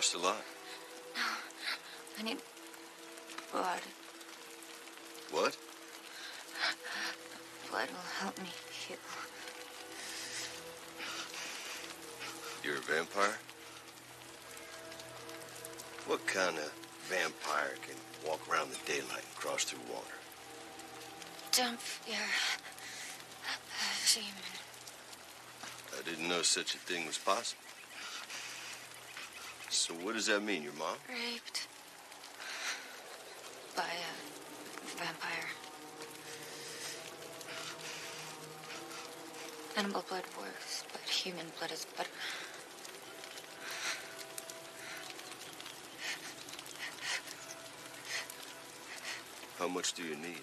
lost a lot. No, I need blood. What? Blood will help me heal. You're a vampire? What kind of vampire can walk around the daylight and cross through water? Dump your semen. I didn't know such a thing was possible. So what does that mean, your mom? Raped by a vampire. Animal blood works, but human blood is better. How much do you need?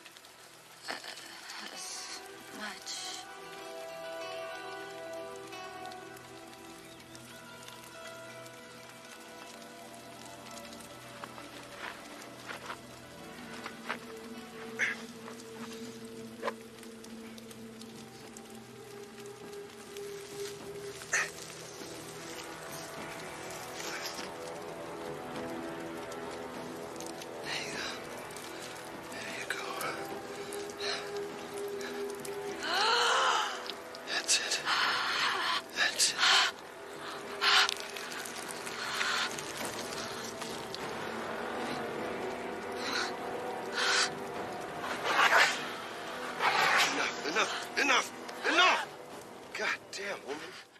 Enough! God damn, woman.